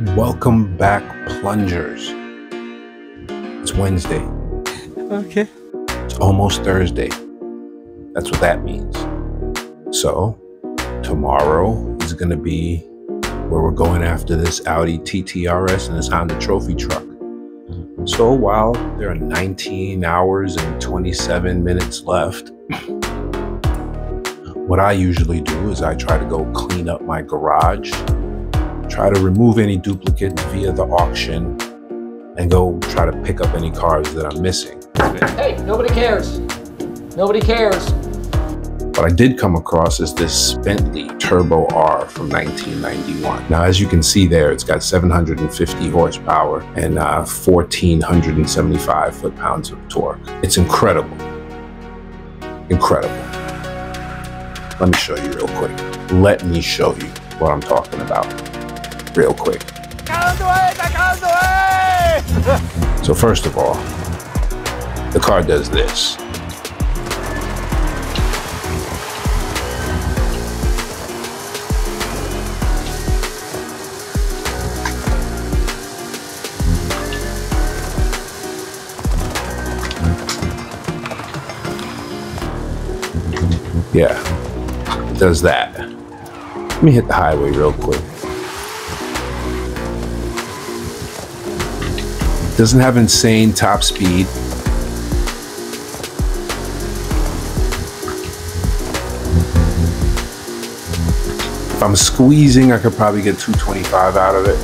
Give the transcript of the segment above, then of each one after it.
Welcome back, plungers. It's Wednesday. Okay. It's almost Thursday. That's what that means. So, tomorrow is going to be where we're going after this Audi TTRS and this Honda Trophy truck. So, while there are 19 hours and 27 minutes left, what I usually do is I try to go clean up my garage, try to remove any duplicates via the auction, and go try to pick up any cars that I'm missing. Hey, nobody cares. Nobody cares. What I did come across is this Bentley Turbo R from 1991. Now, as you can see there, it's got 750 horsepower and uh, 1,475 foot-pounds of torque. It's incredible. Incredible. Let me show you real quick. Let me show you what I'm talking about real quick. So first of all, the car does this. Yeah, it does that. Let me hit the highway real quick. Doesn't have insane top speed. If I'm squeezing, I could probably get 225 out of it.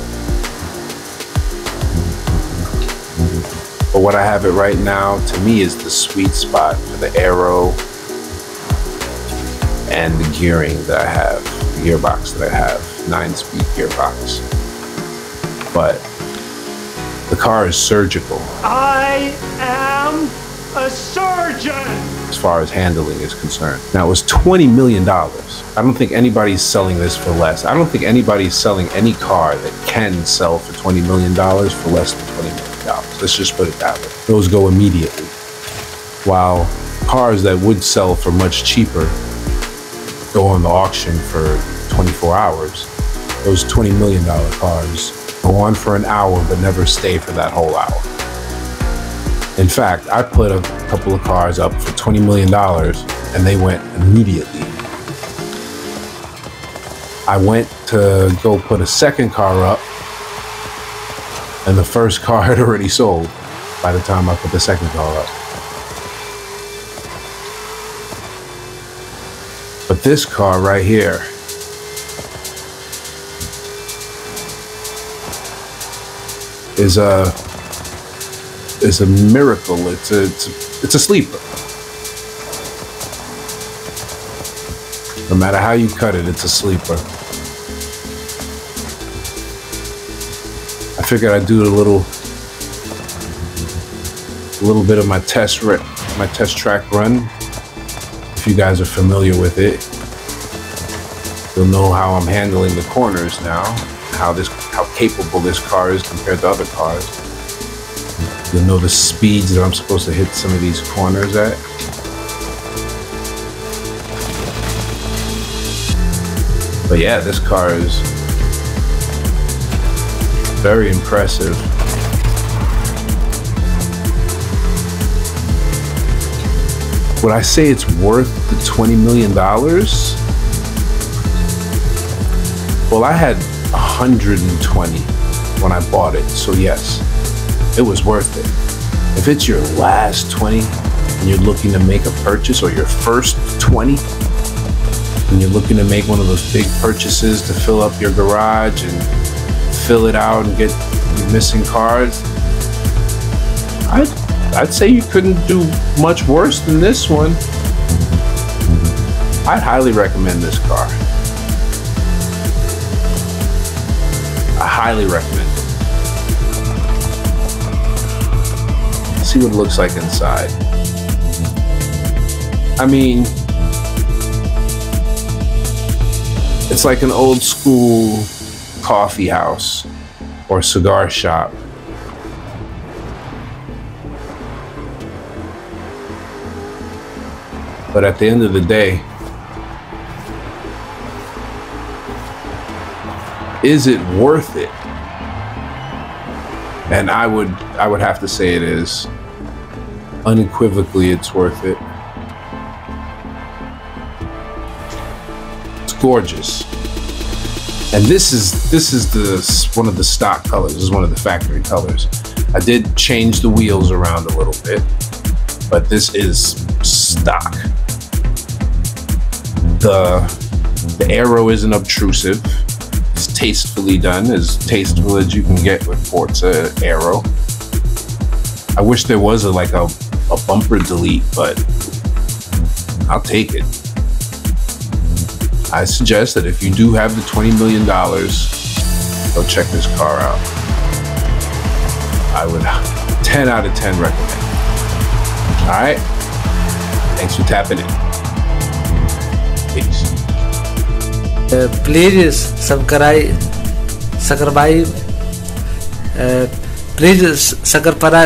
But what I have it right now, to me, is the sweet spot for the aero and the gearing that I have, the gearbox that I have, nine speed gearbox. But the car is surgical I am a surgeon. as far as handling is concerned. Now it was $20 million. I don't think anybody's selling this for less. I don't think anybody's selling any car that can sell for $20 million for less than $20 million. Let's just put it that way. Those go immediately. While cars that would sell for much cheaper go on the auction for 24 hours. Those $20 million cars go on for an hour but never stay for that whole hour. In fact, I put a couple of cars up for $20 million and they went immediately. I went to go put a second car up and the first car had already sold by the time I put the second car up. But this car right here is a is a miracle. It's a it's a, it's a sleeper. No matter how you cut it, it's a sleeper. I figured I'd do a little a little bit of my test ri- my test track run if you guys are familiar with it, you'll know how I'm handling the corners now, how this how capable this car is compared to other cars. You'll know the speeds that I'm supposed to hit some of these corners at. But yeah, this car is very impressive. Would I say it's worth the $20 million? Well, I had 120 when I bought it, so yes, it was worth it. If it's your last 20 and you're looking to make a purchase, or your first 20, and you're looking to make one of those big purchases to fill up your garage and fill it out and get your missing cars, I'd I'd say you couldn't do much worse than this one. I'd highly recommend this car. Highly recommend it. See what it looks like inside. I mean, it's like an old school coffee house or cigar shop. But at the end of the day, is it worth it? And I would I would have to say it is unequivocally it's worth it. It's gorgeous. And this is this is the one of the stock colors. This is one of the factory colors. I did change the wheels around a little bit, but this is stock. The the aero isn't obtrusive. It's tastefully done, as tasteful as you can get with Forza Aero. I wish there was a like a, a bumper delete, but I'll take it. I suggest that if you do have the $20 million, go check this car out. I would 10 out of 10 recommend. All right. Thanks for tapping in. Peace. Please शंकराई शकरबाई please शकरपरा